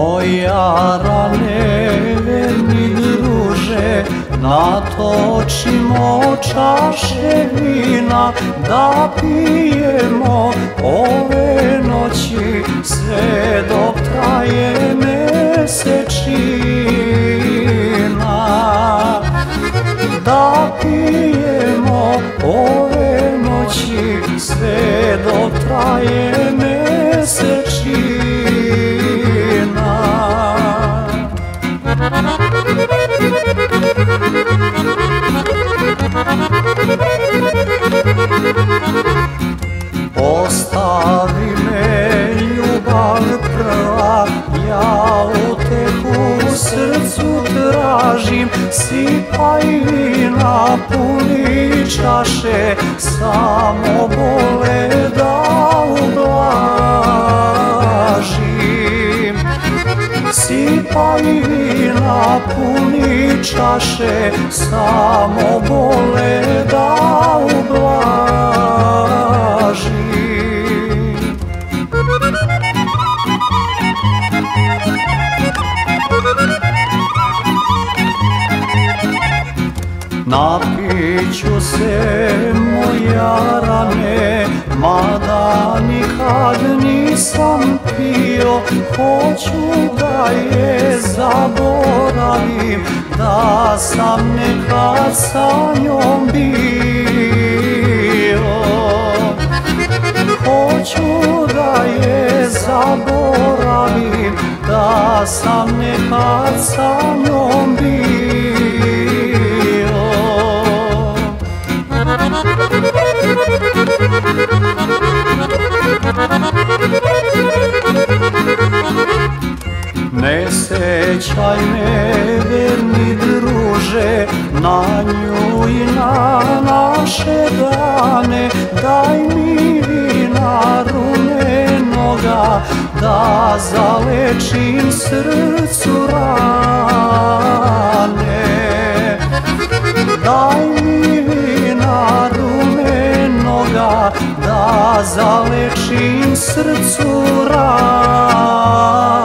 moja rane verni druže Natočimo čaše vina da pijemo ove noći sve dok traje mesečina Ostavi me ljubav prva, ja u srcu tražim, sipaj vina puni čaše, samo bole Sipaj vina puni čaše, samo bole da ublažim. Napiću se moja rane, mada nikad hoću da je zaboravim, da sam nekad sa njom bio. Hoću da je zaboravim, da sam nekad sa njom Ne sećaj me, verni druže, na nju i na naše dane, daj mi vina rumenoga, da zalečim srcu rane. Daj mi vina rumenoga, da zalečim srcu rane.